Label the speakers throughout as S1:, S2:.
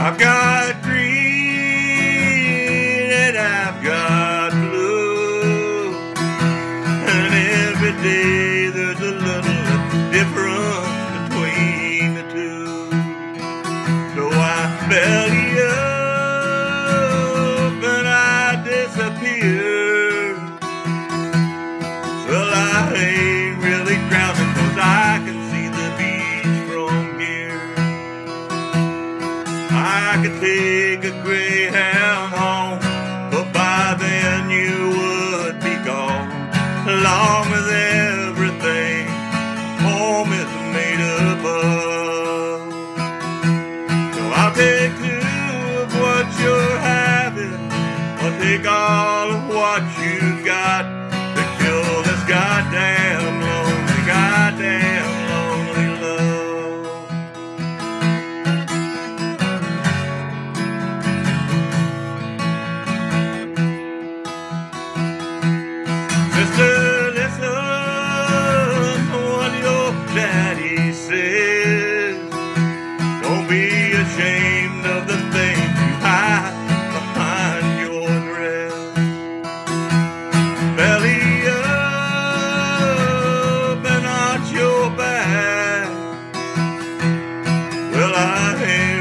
S1: I've got I could take a greyhound home, but by then you would be gone. Along with everything home is made up of. So I'll take two of what you're having. I'll take all of what you've got Listen to what your daddy says. Don't be ashamed of the things you hide behind your dress. Belly up and your back. Well, I ain't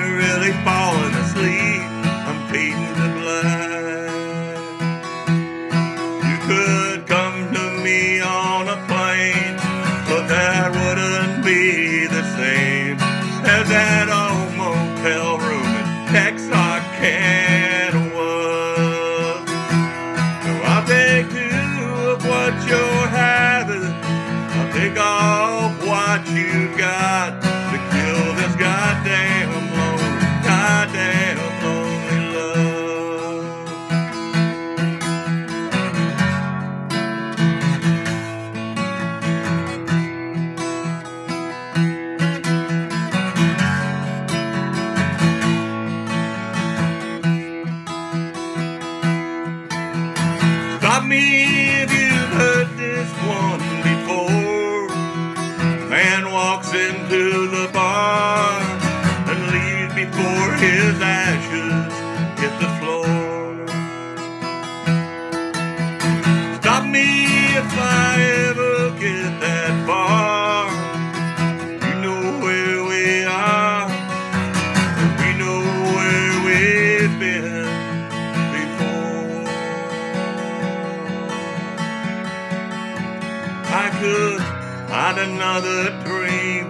S1: his ashes hit the floor. Stop me if I ever get that far. You know where we are. We know where we've been before. I could find another dream,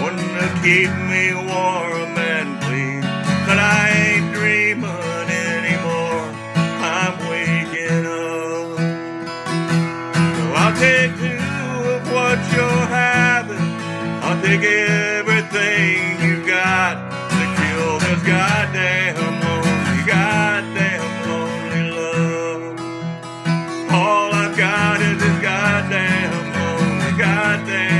S1: one to keep me warm and clean. But I ain't dreaming anymore. I'm waking up. So I'll take two of what you're having. I'll take everything you got to kill this goddamn lonely, goddamn lonely love. All I've got is this goddamn lonely, goddamn